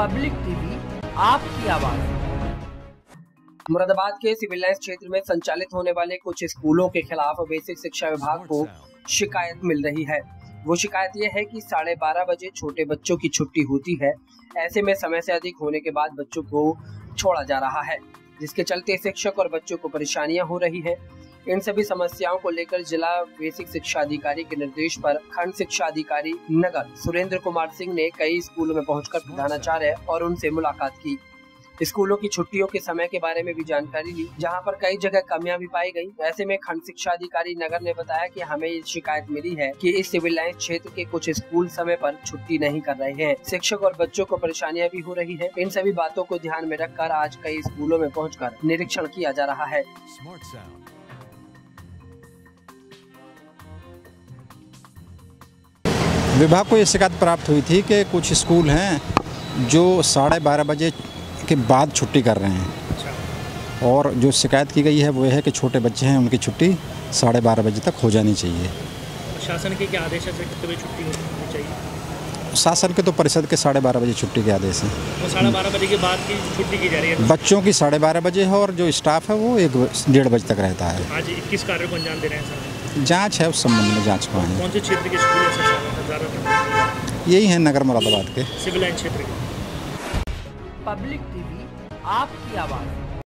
Public TV, आपकी आवाज़। मुरादाबाद के सिविल लाइन्स क्षेत्र में संचालित होने वाले कुछ स्कूलों के खिलाफ बेसिक शिक्षा विभाग को शिकायत मिल रही है। वो शिकायत ये है कि साढ़े बारह बजे छोटे बच्चों की छुट्टी होती है। ऐसे में समय से अधिक होने के बाद बच्चों को छोड़ा जा रहा है, जिसके चलते शिक्षक और बच्चों को परेशानियाँ हो रही है। इन सभी समस्याओं को लेकर जिला बेसिक शिक्षा अधिकारी के निर्देश पर खंड शिक्षा अधिकारी नगर सुरेंद्र कुमार सिंह ने कई स्कूलों में पहुंचकर प्रधानाचार्य और उनसे मुलाकात की। स्कूलों की छुट्टियों के समय के बारे में भी जानकारी ली, जहाँ पर कई जगह कमियाँ भी पाई गई। ऐसे में खंड शिक्षा अधिकारी नगर ने बताया कि हमें ये शिकायत मिली है कि इस सिविल लाइन क्षेत्र के कुछ स्कूल समय पर छुट्टी नहीं कर रहे हैं। शिक्षक और बच्चों को परेशानियाँ भी हो रही है। इन सभी बातों को ध्यान में रखकर आज कई स्कूलों में पहुंचकर निरीक्षण किया जा रहा है। विभाग को ये शिकायत प्राप्त हुई थी कि कुछ स्कूल हैं जो साढ़े बारह बजे के बाद छुट्टी कर रहे हैं। और जो शिकायत की गई है वो है कि छोटे बच्चे हैं उनकी छुट्टी साढ़े बारह बजे तक हो जानी चाहिए। शासन के क्या आदेश है कितने बजे छुट्टी होनी चाहिए? शासन के तो परिषद के साढ़े बारह बजे छुट्टी के आदेश हैं। वो साढ़े बारह बजे के बाद की छुट्टी की जा रही है? बच्चों की साढ़े बारह बजे है और जो स्टाफ है वो एक डेढ़ बजे तक रहता है। आज इक्कीस कार्य को अंजाम दे रहे हैं सर। जाँच है उस संबंध में जाँच हुआ है। कौन से क्षेत्र के स्कूल है? यही है नगर मुरादाबाद के। सिविल लाइन क्षेत्र के। पब्लिक टीवी आपकी आवाज़।